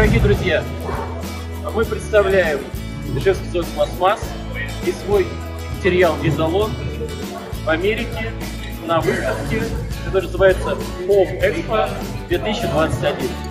Дорогие друзья, а мы представляем Ижевский завод «Пластмасс» и свой материал Визалон в Америке на выставке, которая называется Home Expo 2021.